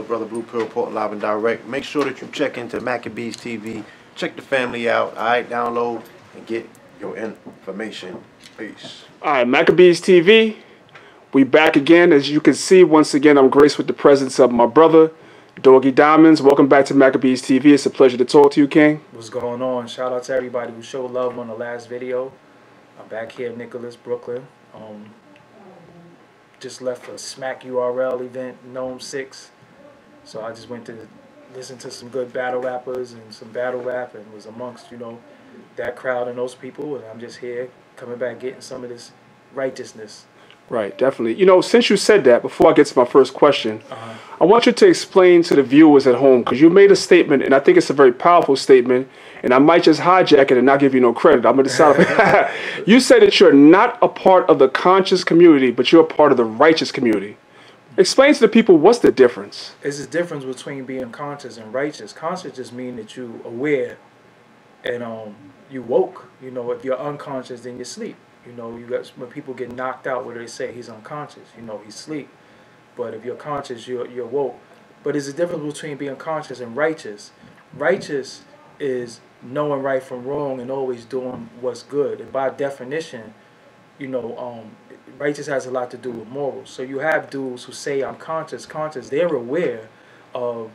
yours, brother Blue Pill Port Live and Direct. Make sure that you check into Maccabees TV. Check the family out. All right, download and get your information. Peace. All right, Maccabees TV. We back again. As you can see, once again, I'm graced with the presence of my brother, Doggy Diamonds. Welcome back to Maccabees TV. It's a pleasure to talk to you, King. What's going on? Shout out to everybody who showed love on the last video. I'm back here in Nicholas, Brooklyn. Um, just left a Smack URL event, NOME 6. So I just went to listen to some good battle rappers and some battle rap and was amongst, you know, that crowd and those people. And I'm just here coming back getting some of this righteousness. Right, definitely. You know, since you said that, before I get to my first question, uh-huh. I want you to explain to the viewers at home because you made a statement, and I think it's a very powerful statement. And I might just hijack it and not give you no credit. I'm gonna decide. you said that you're not a part of the conscious community, but you're a part of the righteous community. Explain to the people what's the difference. It's the difference between being conscious and righteous. Conscious just means that you aware and um you woke. You know, if you're unconscious, then you sleep. You know, you got when people get knocked out, what do they say? He's unconscious. You know, he's sleep. But if you're conscious, you're you're woke. But there's a difference between being conscious and righteous. Righteous is knowing right from wrong and always doing what's good. And by definition, you know, um, righteous has a lot to do with morals. So you have dudes who say I'm conscious, conscious. They're aware of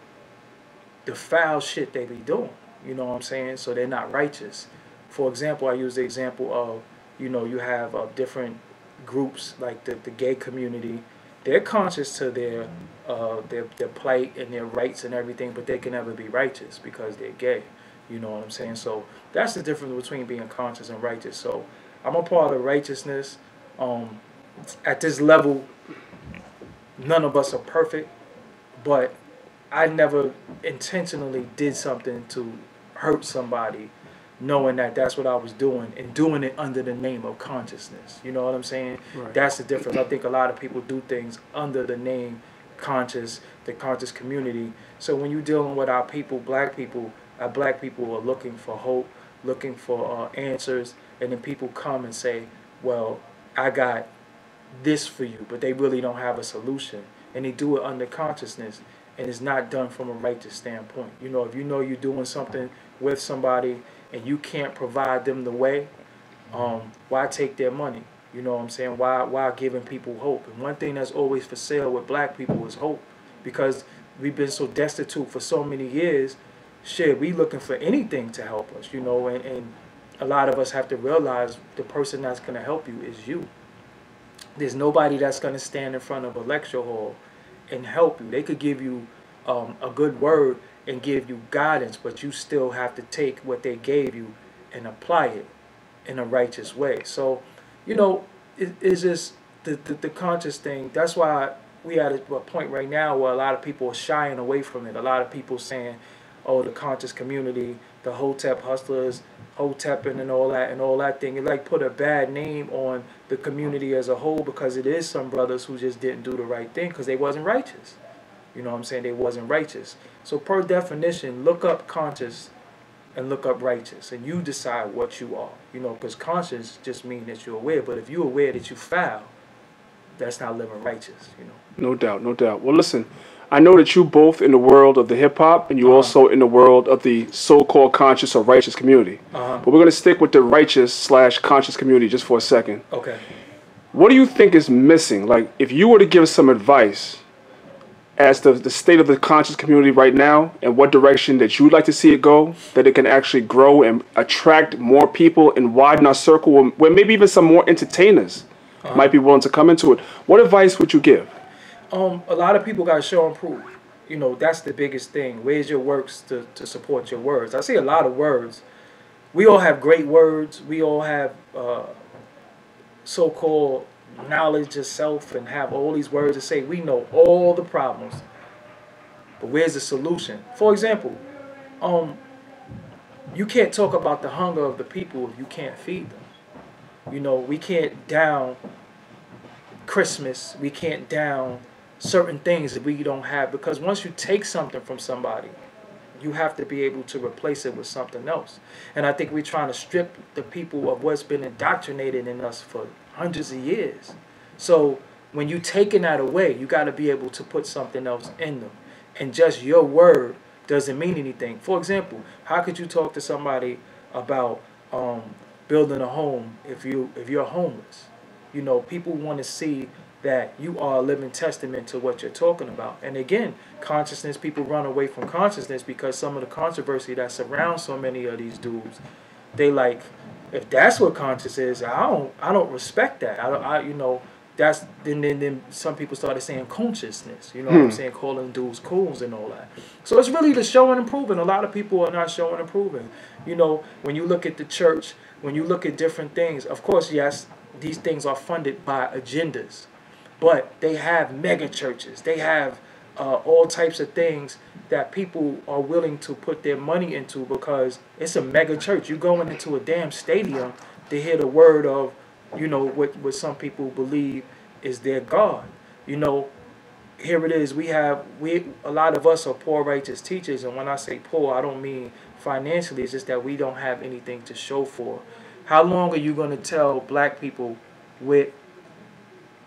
the foul shit they be doing. You know what I'm saying? So they're not righteous. For example, I use the example of, you know, you have uh, different groups like the, the gay community. They're conscious to their, uh, their their plight and their rights and everything, but they can never be righteous because they're gay. You know what I'm saying? So that's the difference between being conscious and righteous. So I'm a part of righteousness. Um, at this level, none of us are perfect, but I never intentionally did something to hurt somebody knowing that that's what I was doing and doing it under the name of consciousness. You know what I'm saying? Right. That's the difference. I think a lot of people do things under the name conscious, the conscious community. So when you're dealing with our people, black people, our black people are looking for hope, looking for uh, answers, and then people come and say, well, I got this for you, but they really don't have a solution. And they do it under consciousness, and it's not done from a righteous standpoint. You know, if you know you're doing something with somebody and you can't provide them the way, um, why take their money? You know what I'm saying? Why why giving people hope? And one thing that's always for sale with black people is hope. Because we've been so destitute for so many years shit, we looking for anything to help us, you know, and, and a lot of us have to realize the person that's going to help you is you. There's nobody that's going to stand in front of a lecture hall and help you. They could give you um, a good word and give you guidance, but you still have to take what they gave you and apply it in a righteous way. So, you know, it, it's just the, the, the conscious thing. That's why we at a, a point right now where a lot of people are shying away from it. A lot of people saying, oh, the conscious community, the Hotep hustlers, Hoteping and all that and all that thing. It like put a bad name on the community as a whole because it is some brothers who just didn't do the right thing because they wasn't righteous. You know what I'm saying? They wasn't righteous. So per definition, look up conscious and look up righteous and you decide what you are. You know, because conscious just means that you're aware. But if you're aware that you foul, that's not living righteous, you know. No doubt, no doubt. Well, listen, I know that you both in the world of the hip hop and you uh-huh. also in the world of the so-called conscious or righteous community. Uh-huh. But we're going to stick with the righteous slash conscious community just for a second. Okay. What do you think is missing? Like, if you were to give some advice as to the state of the conscious community right now and what direction that you'd like to see it go, that it can actually grow and attract more people and widen our circle, where maybe even some more entertainers uh-huh. might be willing to come into it. What advice would you give? Um, a lot of people got to show and prove. You know, that's the biggest thing. Where's your works to, to support your words? I see a lot of words. We all have great words. We all have uh, so-called knowledge of self and have all these words to say. We know all the problems. But where's the solution? For example, um, you can't talk about the hunger of the people if you can't feed them. You know, we can't down Christmas. We can't down certain things that we don't have because once you take something from somebody you have to be able to replace it with something else and i think we're trying to strip the people of what's been indoctrinated in us for hundreds of years so when you're taking that away you got to be able to put something else in them and just your word doesn't mean anything. For example, how could you talk to somebody about um, building a home if you if you're homeless? You know, people want to see that you are a living testament to what you're talking about. And again, consciousness, people run away from consciousness because some of the controversy that surrounds so many of these dudes, they like, if that's what conscious is, I don't I don't respect that. I don't I you know, that's then then, then some people started saying consciousness, you know hmm. what I'm hmm. saying, calling dudes cools and all that. So it's really the showing and proving. A lot of people are not showing and proving. You know, when you look at the church, when you look at different things, of course, yes, these things are funded by agendas but they have mega churches. They have uh, all types of things that people are willing to put their money into because it's a mega church. You're going into a damn stadium to hear the word of, you know, what, what some people believe is their God. You know, here it is. We have we a lot of us are poor righteous teachers, and when I say poor, I don't mean financially. It's just that we don't have anything to show for. How long are you going to tell black people with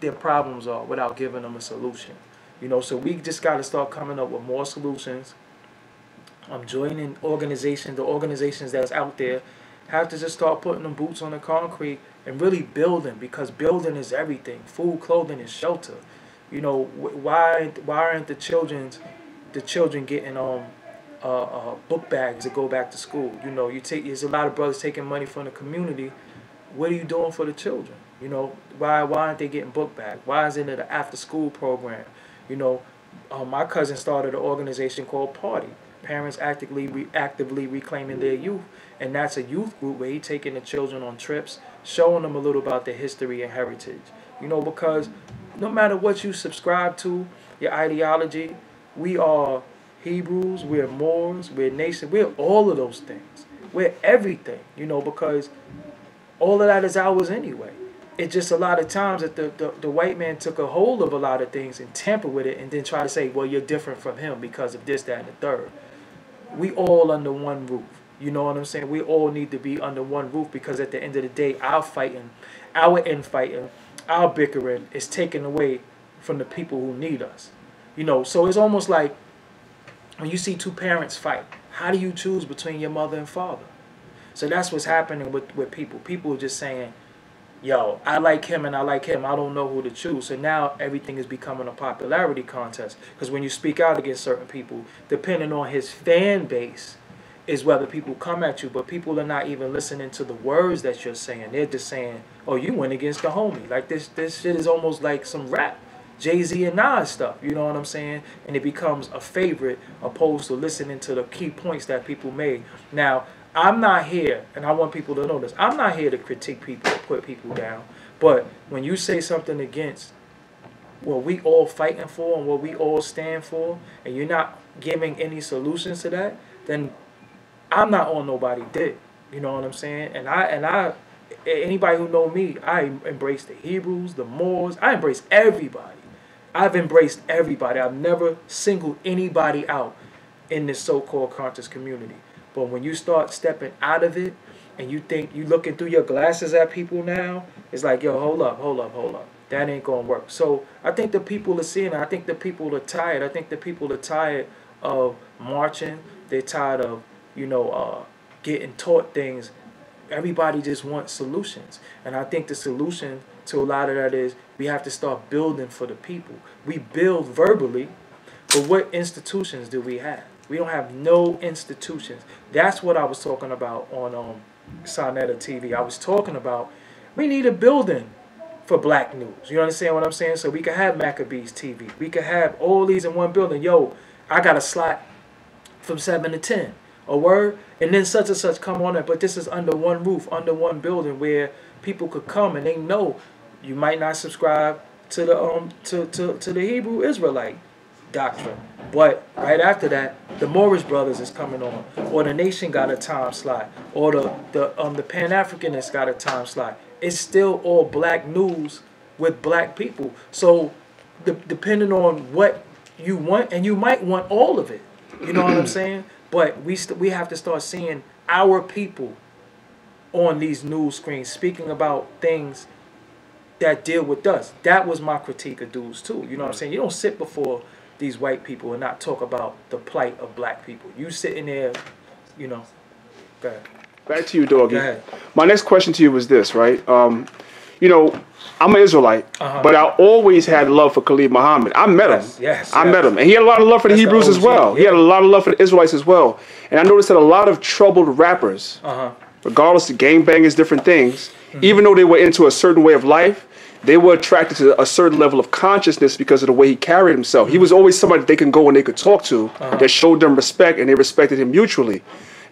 their problems are without giving them a solution. You know, so we just got to start coming up with more solutions. I'm joining organizations, the organizations that's out there have to just start putting them boots on the concrete and really building because building is everything. Food, clothing, and shelter. You know, why why aren't the children's the children getting um uh, uh, book bags to go back to school? You know, you take there's a lot of brothers taking money from the community. What are you doing for the children? You know, why why aren't they getting book back? Why isn't it an after school program? You know, um, my cousin started an organization called Party. Parents actively re actively reclaiming their youth, and that's a youth group where he taking the children on trips, showing them a little about their history and heritage. You know, because no matter what you subscribe to, your ideology, we are Hebrews, we're Moors, we're nation, we're all of those things. We're everything, you know, because all of that is ours anyway it's just a lot of times that the, the, the, white man took a hold of a lot of things and tampered with it and then try to say, well, you're different from him because of this, that, and the third. We all under one roof. You know what I'm saying? We all need to be under one roof because at the end of the day, our fighting, our infighting, our bickering is taken away from the people who need us. You know, so it's almost like when you see two parents fight, how do you choose between your mother and father? So that's what's happening with, with people. People are just saying, yo, I like him and I like him. I don't know who to choose. So now everything is becoming a popularity contest. Because when you speak out against certain people, depending on his fan base, is whether people come at you. But people are not even listening to the words that you're saying. They're just saying, oh, you went against the homie. Like this, this shit is almost like some rap. Jay-Z and Nas stuff, you know what I'm saying? And it becomes a favorite opposed to listening to the key points that people made. Now, I'm not here, and I want people to know this. I'm not here to critique people or put people down. But when you say something against what we all fighting for and what we all stand for, and you're not giving any solutions to that, then I'm not on nobody dick. You know what I'm saying? And I and I anybody who know me, I embrace the Hebrews, the Moors, I embrace everybody. I've embraced everybody. I've never singled anybody out in this so-called conscious community. But when you start stepping out of it and you think you looking through your glasses at people now, it's like, yo, hold up, hold up, hold up. That ain't gonna work. So I think the people are seeing it. I think the people are tired. I think the people are tired of marching. They're tired of, you know, uh, getting taught things. Everybody just wants solutions. And I think the solution to a lot of that is we have to start building for the people. We build verbally, but what institutions do we have? We don't have no institutions. That's what I was talking about on um, Saneter TV. I was talking about we need a building for black news. You understand what I'm saying? So we could have Maccabees TV. We could have all these in one building. Yo, I got a slot from 7 to 10. A word? And then such and such come on it. But this is under one roof, under one building where people could come and they know you might not subscribe to the um to, to, to the Hebrew Israelite doctrine. But right after that, the Moorish Brothers is coming on, or the Nation got a time slot, or the the um the Pan Africanists got a time slot. It's still all black news with black people. So, the, depending on what you want, and you might want all of it. You know what I'm saying? But we we have to start seeing our people on these news screens speaking about things that deal with us. That was my critique of dudes too. You know what I'm saying? You don't sit before these white people and not talk about the plight of black people. You sitting there, you know. Go ahead. Back to you, doggy. Go ahead. My next question to you was this, right? Um, you know, I'm an Israelite, Uh-huh. but I always had love for Khalid Muhammad. I met him. Yes, yes, I yes. met him. And he had a lot of love for the That's the Hebrews as OG, well. He had a lot of love for the Israelites as well. And I noticed that a lot of troubled rappers, Uh huh. regardless of gangbangers, different things, Mm-hmm. even though they were into a certain way of life, they were attracted to a certain level of consciousness because of the way he carried himself. He was always somebody they can go and they could talk to Uh-huh. that showed them respect and they respected him mutually.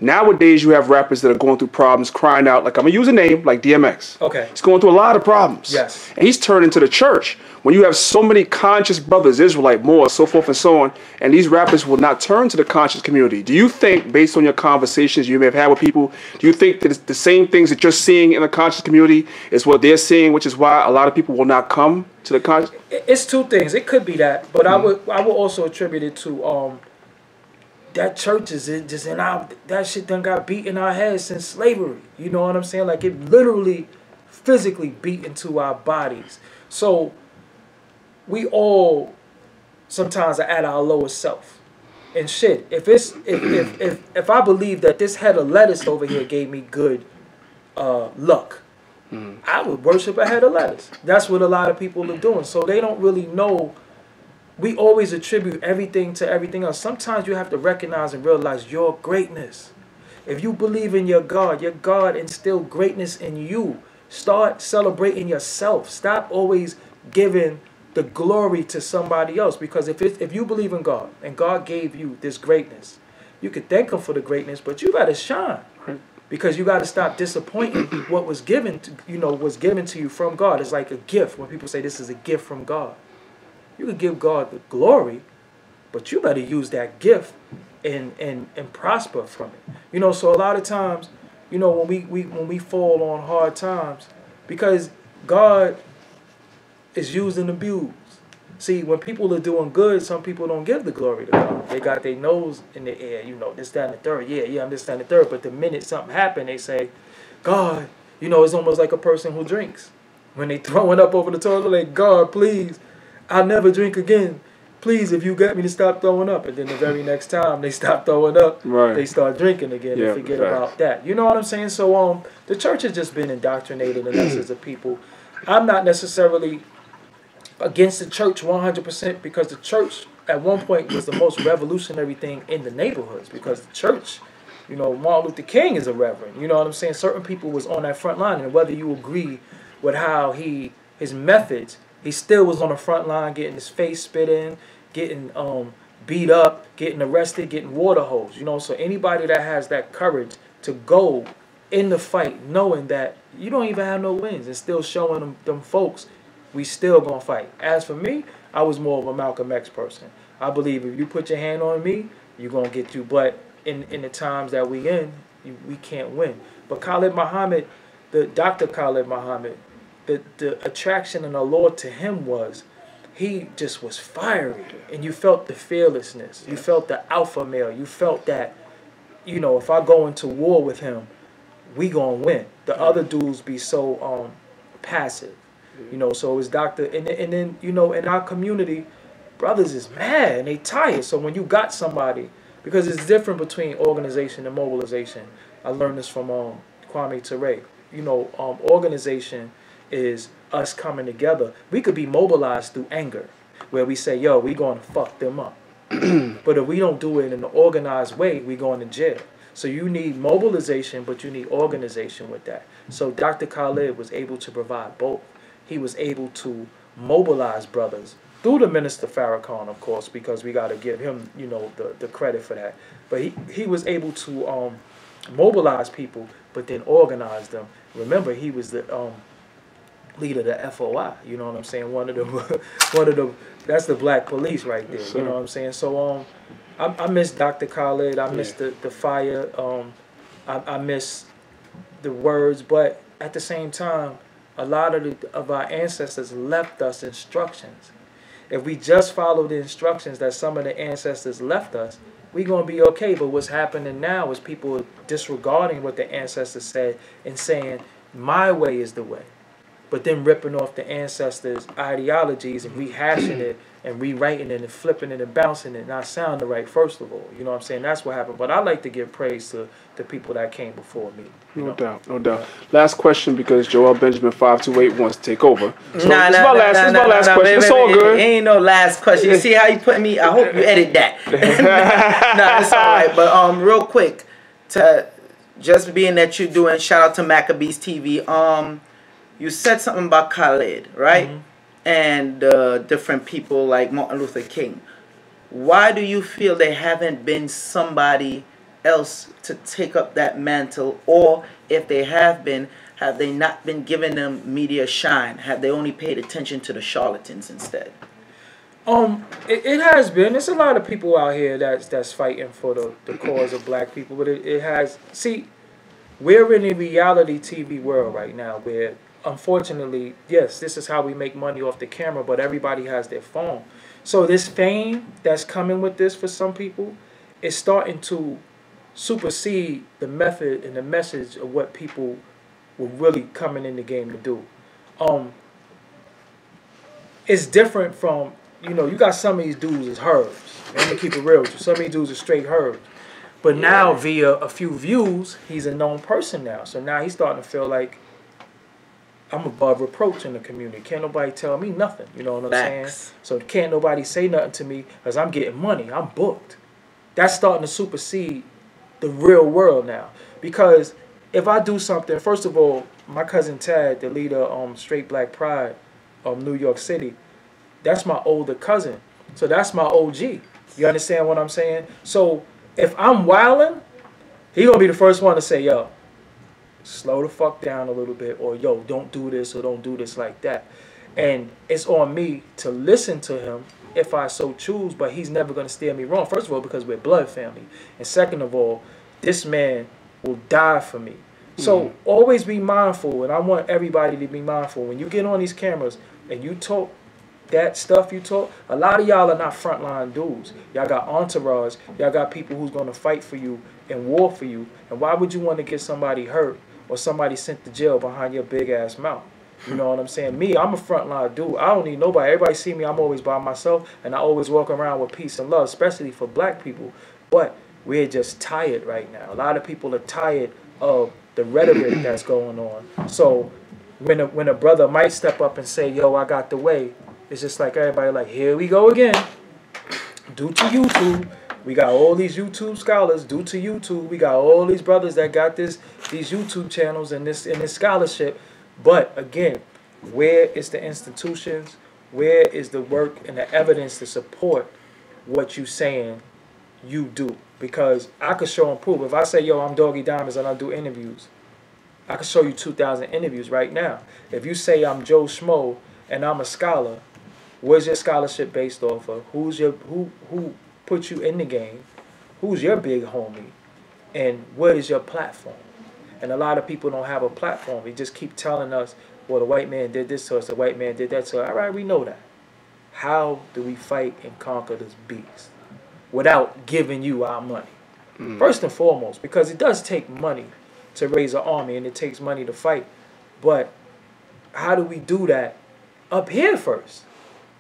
Nowadays, you have rappers that are going through problems, crying out, like I'm gonna use a name, like DMX. Okay. He's going through a lot of problems. Yes. And he's turned into the church. When you have so many conscious brothers, Israelite, more, so forth and so on, and these rappers will not turn to the conscious community. Do you think, based on your conversations you may have had with people, do you think that it's the same things that you're seeing in the conscious community is what they're seeing, which is why a lot of people will not come to the conscious? It's two things. It could be that, but I would I would also attribute it to um that church is in, just in our that shit done got beat in our heads since slavery. You know what I'm saying? Like it literally physically beat into our bodies. So we all sometimes are at our lowest self. And shit, if it's if if if, if I believe that this head of lettuce over here gave me good uh, luck, I would worship a head of lettuce. That's what a lot of people are doing. So they don't really know. We always attribute everything to everything else. Sometimes you have to recognize and realize your greatness. If you believe in your God, your God instilled greatness in you. Start celebrating yourself. Stop always giving the glory to somebody else. Because if it, if you believe in God and God gave you this greatness, you could thank Him for the greatness, but you got to shine because you got to stop disappointing what was given to you know was given to you from God. It's like a gift when people say this is a gift from God. You could give God the glory, but you better use that gift and and and prosper from it. You know, so a lot of times, you know, when we, we when we fall on hard times, because God is used and abused. See, when people are doing good, some people don't give the glory to God. They got their nose in the air, you know, this, that, and the third. Yeah, yeah, I'm this, that, and the third. But the minute something happen, they say, God, you know, it's almost like a person who drinks. When they throwing up over the toilet, like, God, please, I'll never drink again. Please, if you get me to stop throwing up. And then the very next time they stop throwing up, Right. they start drinking again Yeah, and forget about that. You know what I'm saying? So um the church has just been indoctrinated in us as a people. I'm not necessarily against the church 100% because the church at one point was the most revolutionary thing in the neighborhoods because the church you know martin luther king is a reverend you know what i'm saying certain people was on that front line and whether you agree with how he his methods he still was on the front line getting his face spit in getting um beat up getting arrested getting water hosed you know so anybody that has that courage to go in the fight knowing that you don't even have no wins and still showing them, them folks we still gonna fight. As for me, I was more of a Malcolm X person. I believe if you put your hand on me, you're gonna get you. But in in the times that we in, you, we can't win. But Khalid Muhammad, the Dr. Khalid Muhammad, the the attraction and allure to him was he just was fiery, and you felt the fearlessness. You felt the alpha male. You felt that, you know, if I go into war with him, we gonna win. The other dudes be so um passive. You know, so it's doctor, and then- and then you know, in our community, brothers is mad and they tired. So when you got somebody, because it's different between organization and mobilization. I learned this from um, Kwame Ture. You know, um, organization is us coming together. We could be mobilized through anger, where we say, "Yo, we going to fuck them up." but if we don't do it in an organized way, we going to jail. So you need mobilization, but you need organization with that. So Dr. Khalid was able to provide both. He was able to mobilize brothers through the minister Farrakhan, of course, because we got to give him, you know, the, the credit for that. But he, he was able to um, mobilize people, but then organize them. Remember, he was the um, leader of the FOI. You know what I'm saying? One of the, one of the, that's the black police right there. Yes, you know what I'm saying? So um, I, I miss Dr. Khaled. I miss the, the fire. Um, I, I miss the words, but at the same time, a lot of the, of our ancestors left us instructions. If we just follow the instructions that some of the ancestors left us, we gonna be okay. But what's happening now is people disregarding what the ancestors said and saying, "My way is the way." But then ripping off the ancestors' ideologies and rehashing it and rewriting it and flipping it and bouncing it, not sounding right, first of all. You know what I'm saying? That's what happened. But I like to give praise to the people that came before me. No know? doubt, no doubt. Last question because Joel Benjamin five two eight wants to take over. So nah, this nah, my last, nah, nah, my last nah, question. it's all good. It, ain't no last question. You see how you put me? I hope you edit that. nah, it's all right. But um, real quick, to just being that you're doing, shout out to Maccabees TV. Um, you said something about Khalid, right? Mm-hmm. And uh, different people like Martin Luther King. Why do you feel there haven't been somebody else to take up that mantle? Or if they have been, have they not been giving them media shine? Have they only paid attention to the charlatans instead? Um, it, it has been. There's a lot of people out here that's that's fighting for the, the cause of black people, but it, it has. See, we're in a reality TV world right now where unfortunately, yes, this is how we make money off the camera, but everybody has their phone. So this fame that's coming with this for some people is starting to supersede the method and the message of what people were really coming in the game to do. Um, it's different from, you know, you got some of these dudes as herbs. I'm gonna keep it real with you. Some of these dudes are straight herbs. But now via a few views, he's a known person now. So now he's starting to feel like I'm above reproach in the community. Can't nobody tell me nothing. You know what I'm Facts. saying? So can't nobody say nothing to me because I'm getting money. I'm booked. That's starting to supersede the real world now. Because if I do something, first of all, my cousin Tad, the leader um Straight Black Pride of New York City, that's my older cousin. So that's my OG. You understand what I'm saying? So if I'm wilding, he gonna be the first one to say, yo, slow the fuck down a little bit or yo don't do this or don't do this like that. And it's on me to listen to him if i so choose but he's never going to steer me wrong. First of all because we're blood family. And second of all this man will die for me. So mm-hmm. always be mindful and i want everybody to be mindful. When you get on these cameras and you talk that stuff you talk a lot of y'all are not frontline dudes. Y'all got entourage. Y'all got people who's going to fight for you and war for you. And why would you want to get somebody hurt or somebody sent to jail behind your big ass mouth. You know what I'm saying? Me, I'm a frontline dude. I don't need nobody. Everybody see me, I'm always by myself, and I always walk around with peace and love, especially for black people. But we're just tired right now. A lot of people are tired of the rhetoric that's going on. So when a, when a brother might step up and say, "Yo, I got the way," it's just like everybody like, "Here we go again." Due to YouTube, we got all these YouTube scholars due to YouTube. We got all these brothers that got this these YouTube channels and this and this scholarship. But again, where is the institutions? Where is the work and the evidence to support what you saying you do? Because I could show and prove. If I say, yo, I'm Doggy Diamonds and I do interviews, I could show you 2,000 interviews right now. If you say I'm Joe Schmo and I'm a scholar, where's your scholarship based off of? Who's your who who put you in the game, who's your big homie, and what is your platform? And a lot of people don't have a platform. They just keep telling us, well, the white man did this to us, the white man did that to us. All right, we know that. How do we fight and conquer this beast without giving you our money? Mm. First and foremost, because it does take money to raise an army and it takes money to fight. But how do we do that up here first?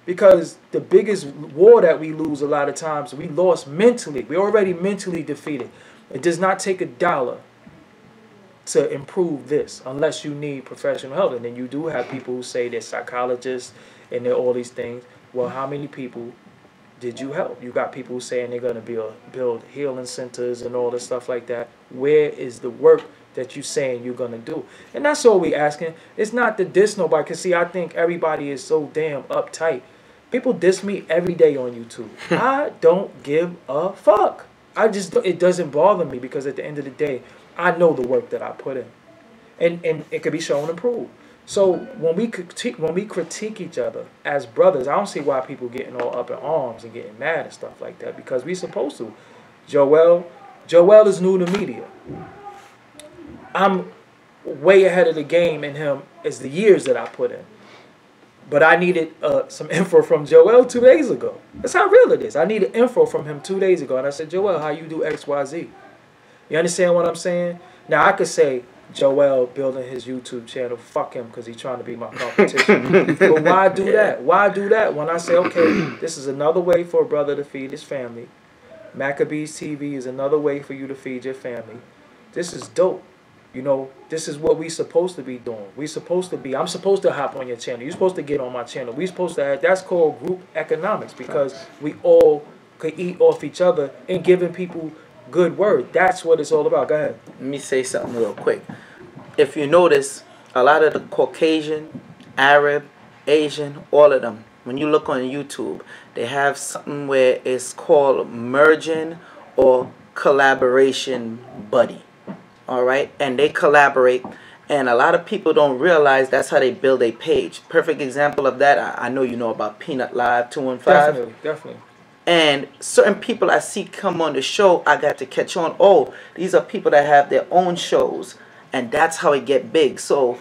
Because the biggest war that we lose a lot of times, we lost mentally. We're already mentally defeated. It does not take a dollar to improve this unless you need professional help. And then you do have people who say they're psychologists and they're all these things. Well, how many people did you help? You got people saying they're going to build, build healing centers and all this stuff like that. Where is the work that you're saying you're going to do? And that's all we asking. It's not to diss nobody. Because, see, I think everybody is so damn uptight People diss me every day on YouTube. I don't give a fuck. I just it doesn't bother me because at the end of the day, I know the work that I put in, and and it could be shown and proved. So when we critique when we critique each other as brothers, I don't see why people getting all up in arms and getting mad and stuff like that because we supposed to. Joel, Joel is new to media. I'm way ahead of the game in him as the years that I put in. But I needed uh, some info from Joel two days ago. That's how real it is. I needed info from him two days ago. And I said, Joel, how you do X, Y, Z? You understand what I'm saying? Now, I could say, Joel building his YouTube channel. Fuck him because he's trying to be my competition. but why do that? Why do that when I say, okay, this is another way for a brother to feed his family. Maccabees TV is another way for you to feed your family. This is dope. You know, this is what we supposed to be doing. We supposed to be. I'm supposed to hop on your channel. You're supposed to get on my channel. We supposed to. Have, that's called group economics because we all could eat off each other and giving people good word. That's what it's all about. Go ahead. Let me say something real quick. If you notice, a lot of the Caucasian, Arab, Asian, all of them, when you look on YouTube, they have something where it's called merging or collaboration buddy. All right, and they collaborate, and a lot of people don't realize that's how they build a page. Perfect example of that. I, I know you know about Peanut Live two and five. Definitely, definitely. And certain people I see come on the show, I got to catch on. Oh, these are people that have their own shows, and that's how it get big. So,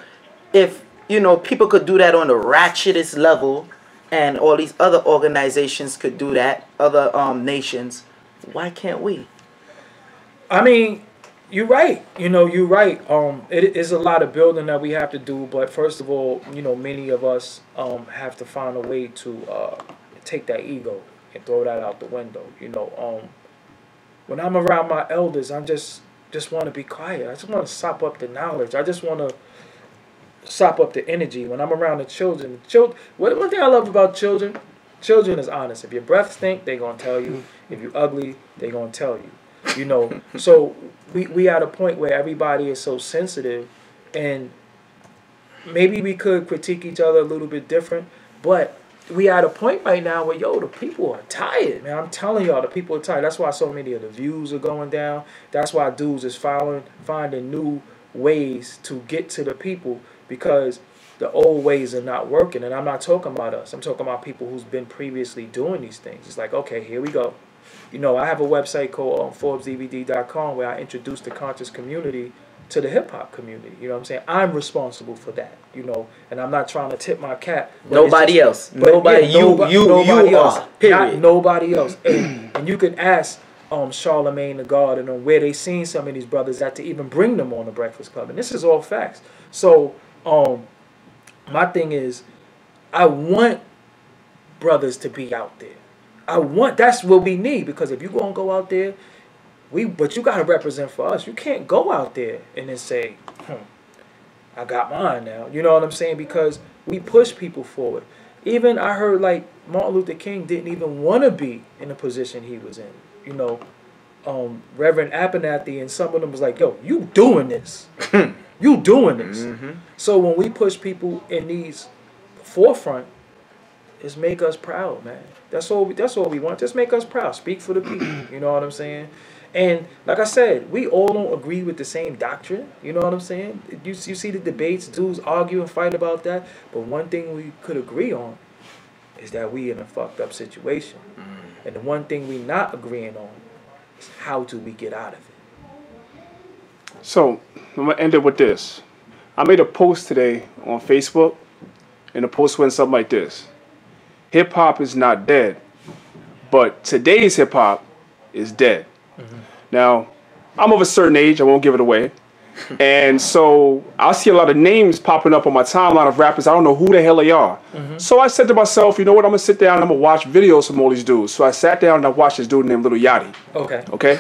if you know people could do that on the ratchetest level, and all these other organizations could do that, other um, nations, why can't we? I mean, you're right. You know, you're right. Um, it is a lot of building that we have to do, but first of all, you know, many of us um have to find a way to uh take that ego and throw that out the window. You know, um, when I'm around my elders, I'm just just want to be quiet. I just want to sop up the knowledge. I just want to sop up the energy. When I'm around the children, children. One thing I love about children, children is honest. If your breath stink, they gonna tell you. If you're ugly, they gonna tell you. You know. so we we at a point where everybody is so sensitive, and maybe we could critique each other a little bit different, but we at a point right now where yo the people are tired man. I'm telling y'all the people are tired. That's why so many of the views are going down. That's why dudes is following finding new ways to get to the people because the old ways are not working. And i'm not talking about us. I'm talking about people who's been previously doing these things. It's like okay here we go you know i have a website called um, forbesdvd.com where i introduce the conscious community to the hip hop community. You know what I'm saying? I'm responsible for that. You know, and I'm not trying to tip my cap. Nobody just, else. Nobody. Yeah, you. Nobody, you. Nobody you else. are. Period. Not nobody else. And, and you can ask um Charlemagne the God and on where they seen some of these brothers at to even bring them on the Breakfast Club. And this is all facts. So um, my thing is, I want brothers to be out there. I want that's what we need because if you gonna go out there we but you gotta represent for us. You can't go out there and then say, hmm, I got mine now. You know what I'm saying? Because we push people forward. Even I heard like Martin Luther King didn't even want to be in the position he was in. You know, um, Reverend Abernathy and some of them was like, "Yo, you doing this? you doing this?" Mm-hmm. So when we push people in these forefront, it's make us proud, man. That's all. We, that's all we want. Just make us proud. Speak for the people. You know what I'm saying? And like I said, we all don't agree with the same doctrine. You know what I'm saying? You, you see the debates, dudes argue and fight about that. But one thing we could agree on is that we in a fucked up situation. Mm. And the one thing we not agreeing on is how do we get out of it. So I'm gonna end it with this. I made a post today on Facebook, and the post went something like this: Hip hop is not dead, but today's hip hop is dead. Mm-hmm. Now, I'm of a certain age. I won't give it away. and so I see a lot of names popping up on my timeline of rappers. I don't know who the hell they are. Mm-hmm. So I said to myself, you know what? I'm gonna sit down and I'm gonna watch videos from all these dudes. So I sat down and I watched this dude named Little Yachty. Okay. Okay.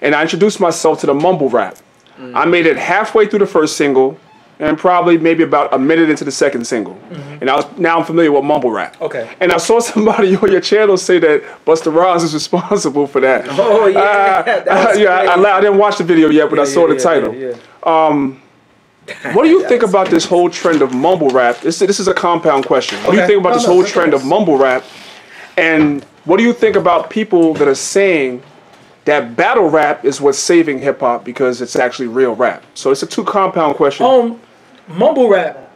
And I introduced myself to the mumble rap. Mm-hmm. I made it halfway through the first single and probably maybe about a minute into the second single. Mm-hmm. And I was now I'm familiar with mumble rap. Okay. And I saw somebody on your channel say that Busta Rhymes is responsible for that. Oh yeah. Uh, yeah, I, I, I, didn't watch the video yet, but yeah, I saw yeah, the title. Yeah, um, what do you think about this whole trend of mumble rap? This, this is a compound question. What okay. do you think about no, this no, whole trend of mumble rap? And what do you think about people that are saying that battle rap is what's saving hip hop because it's actually real rap? So it's a two compound question. Um, mumble rap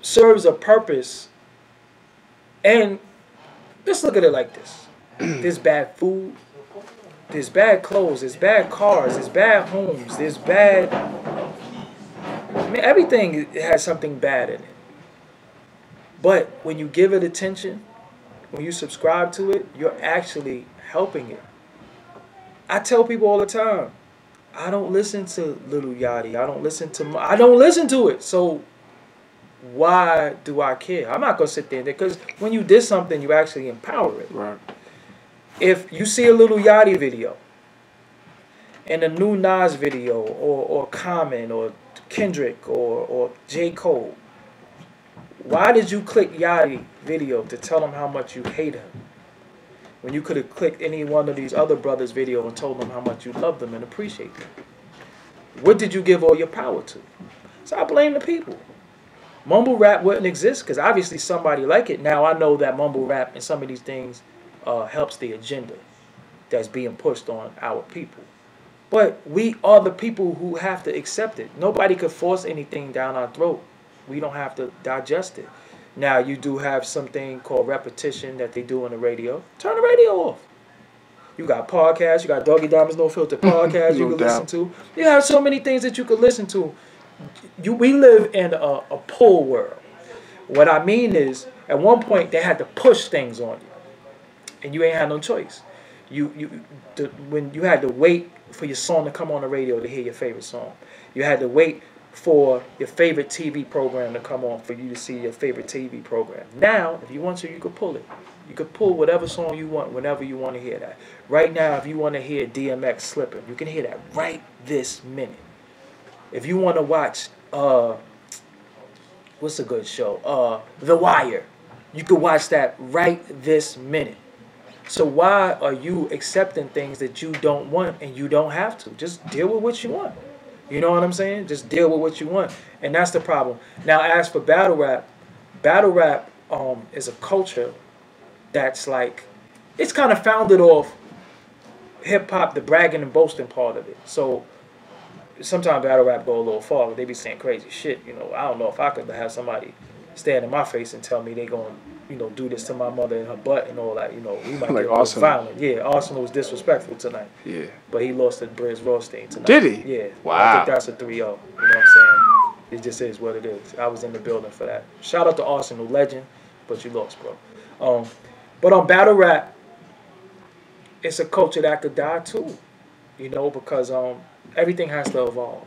serves a purpose. And let's look at it like this. there's bad food, there's bad clothes, there's bad cars, there's bad homes, there's bad I mean everything has something bad in it. But when you give it attention, when you subscribe to it, you're actually helping it. I tell people all the time, I don't listen to Little Yachty. I don't listen to. I don't listen to it. So why do I care? I'm not gonna sit there because when you did something, you actually empower it. Right. If you see a Little Yachty video and a new Nas video or or Common or Kendrick or or J Cole, why did you click Yachty video to tell him how much you hate him? When you could have clicked any one of these other brothers' video and told them how much you love them and appreciate them. What did you give all your power to? So I blame the people. Mumble rap wouldn't exist because obviously somebody like it. Now I know that mumble rap and some of these things uh, helps the agenda that's being pushed on our people. But we are the people who have to accept it. Nobody could force anything down our throat. We don't have to digest it. Now you do have something called repetition that they do on the radio. Turn the radio off. You got podcasts. You got Doggy Diamonds No Filter podcast no you can doubt. listen to. You have so many things that you could listen to. You, we live in a, a pull world. What I mean is, at one point they had to push things on you, and you ain't had no choice. You you the, when you had to wait for your song to come on the radio to hear your favorite song. You had to wait for your favorite TV program to come on for you to see your favorite TV program. Now, if you want to, you could pull it. You could pull whatever song you want whenever you want to hear that. Right now, if you want to hear DMX slipping, you can hear that right this minute. If you want to watch, uh, what's a good show? Uh, The Wire. You could watch that right this minute. So why are you accepting things that you don't want and you don't have to? Just deal with what you want. You know what I'm saying? Just deal with what you want. And that's the problem. Now, as for battle rap, battle rap um, is a culture that's like, it's kind of founded off hip hop, the bragging and boasting part of it. So sometimes battle rap go a little far, but they be saying crazy shit. You know, I don't know if I could have somebody stand in my face and tell me they going you know, do this to my mother and her butt and all that. You know, we might like get Arsenal. violent. Yeah, Arsenal was disrespectful tonight. Yeah. But he lost to Brizz Rawsteen tonight. Did he? Yeah. Wow. I think that's a 3 0. You know what I'm saying? It just is what it is. I was in the building for that. Shout out to Arsenal legend, but you lost, bro. Um, but on battle rap, it's a culture that could die too. You know, because um, everything has to evolve.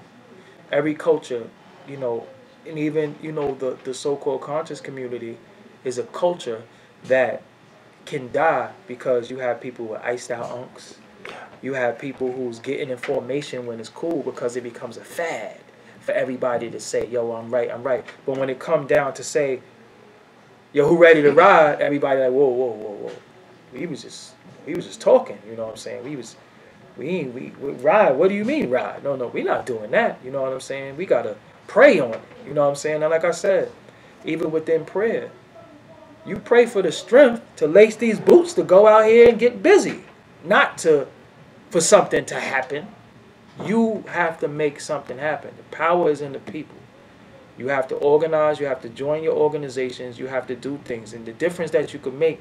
Every culture, you know, and even you know the the so-called conscious community is a culture that can die because you have people with iced out ankhs. You have people who's getting information when it's cool because it becomes a fad for everybody to say, yo, I'm right, I'm right. But when it come down to say, yo, who ready to ride? Everybody like, whoa, whoa, whoa, whoa. We was just, we was just talking. You know what I'm saying? We was, we, we, we ride. What do you mean ride? No, no, we not doing that. You know what I'm saying? We gotta pray on it. You know what I'm saying? And like I said, even within prayer, you pray for the strength to lace these boots to go out here and get busy, not to for something to happen. You have to make something happen. The power is in the people. You have to organize, you have to join your organizations, you have to do things. And the difference that you can make,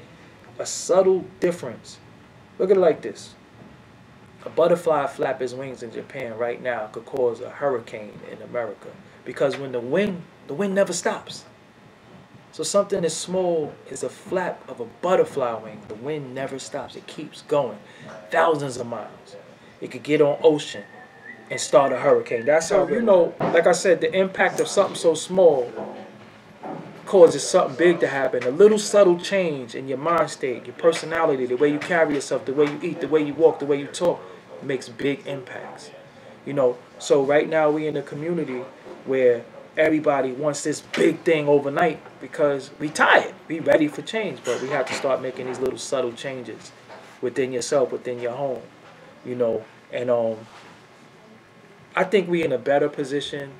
a subtle difference. Look at it like this. A butterfly flap his wings in Japan right now could cause a hurricane in America. Because when the wind, the wind never stops. So something as small as a flap of a butterfly wing, the wind never stops. It keeps going thousands of miles. It could get on ocean and start a hurricane. That's how you know, like I said, the impact of something so small causes something big to happen. A little subtle change in your mind state, your personality, the way you carry yourself, the way you eat, the way you walk, the way you talk, makes big impacts. You know, so right now we in a community where everybody wants this big thing overnight because we tired. We ready for change, but we have to start making these little subtle changes within yourself, within your home, you know. And um, I think we in a better position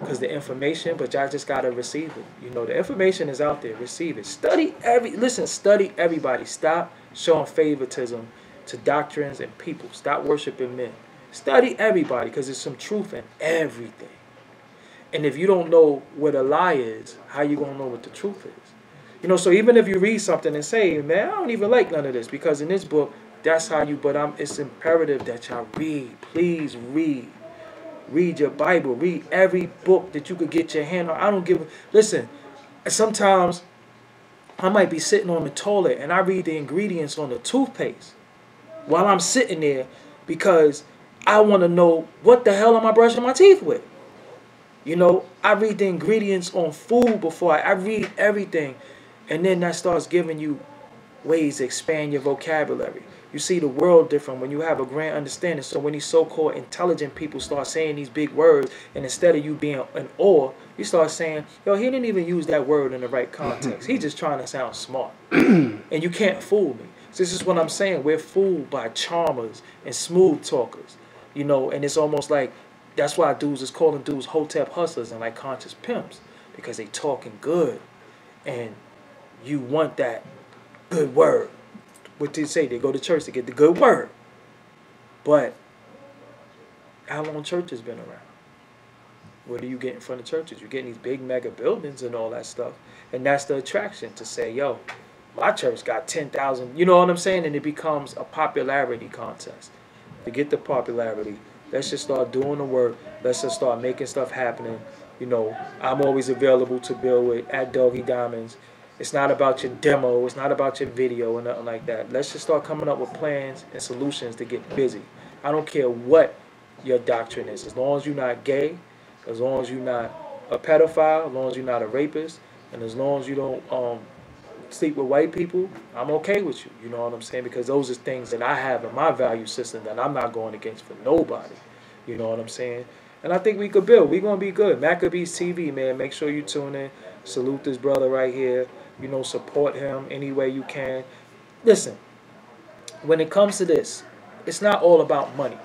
because the information, but y'all just gotta receive it. You know, the information is out there. Receive it. Study every. Listen, study everybody. Stop showing favoritism to doctrines and people. Stop worshiping men. Study everybody because there's some truth in everything. And if you don't know what a lie is, how you gonna know what the truth is? You know, so even if you read something and say, man, I don't even like none of this, because in this book, that's how you, but I'm, it's imperative that y'all read. Please read. Read your Bible. Read every book that you could get your hand on. I don't give, A, listen, sometimes I might be sitting on the toilet and I read the ingredients on the toothpaste while I'm sitting there because I want to know what the hell am I brushing my teeth with? You know, I read the ingredients on food before I, I read everything. And then that starts giving you ways to expand your vocabulary. You see the world different when you have a grand understanding. So when these so-called intelligent people start saying these big words, and instead of you being in awe, you start saying, yo, he didn't even use that word in the right context. He's just trying to sound smart. and you can't fool me. So this is what I'm saying. We're fooled by charmers and smooth talkers. You know, and it's almost like that's why dudes is calling dudes hotep hustlers and like conscious pimps. Because they talking good. And you want that good word. What they say? They go to church to get the good word. But how long church has been around? What do you get in front of churches? You're getting these big mega buildings and all that stuff. And that's the attraction to say, yo, my church got 10,000. You know what I'm saying? And it becomes a popularity contest. To get the popularity, let's just start doing the work. Let's just start making stuff happening. You know, I'm always available to build with at Doggie Diamonds. It's not about your demo. It's not about your video or nothing like that. Let's just start coming up with plans and solutions to get busy. I don't care what your doctrine is. As long as you're not gay, as long as you're not a pedophile, as long as you're not a rapist, and as long as you don't um, sleep with white people, I'm okay with you. You know what I'm saying? Because those are things that I have in my value system that I'm not going against for nobody. You know what I'm saying? And I think we could build. We're going to be good. Maccabees TV, man. Make sure you tune in. Salute this brother right here you know, support him any way you can. Listen, when it comes to this, it's not all about money.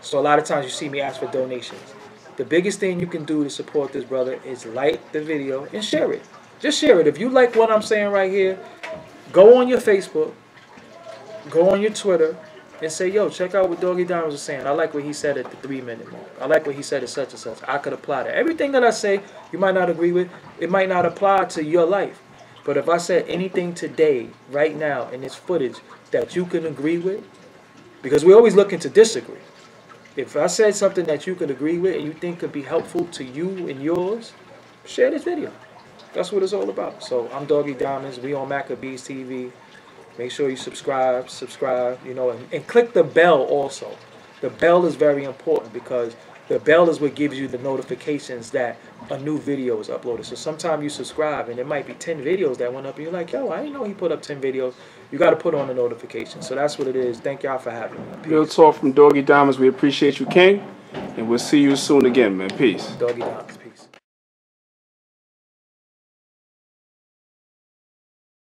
So a lot of times you see me ask for donations. The biggest thing you can do to support this brother is like the video and share it. Just share it. If you like what I'm saying right here, go on your Facebook, go on your Twitter, and say, yo, check out what Doggie Diamonds was saying. I like what he said at the three minute mark. I like what he said at such and such. I could apply that. Everything that I say, you might not agree with. It might not apply to your life. But if I said anything today, right now, in this footage that you can agree with, because we're always looking to disagree. If I said something that you could agree with and you think could be helpful to you and yours, share this video. That's what it's all about. So I'm Doggie Diamonds. We on Maccabees TV. Make sure you subscribe, subscribe, you know, and, and click the bell also. The bell is very important because the bell is what gives you the notifications that a new video is uploaded. So sometimes you subscribe and it might be 10 videos that went up and you're like, yo, I didn't know he put up 10 videos. You got to put on the notification. So that's what it is. Thank y'all for having me. Peace. Real talk from Doggie Diamonds. We appreciate you, King. And we'll see you soon again, man. Peace. Doggie Diamonds.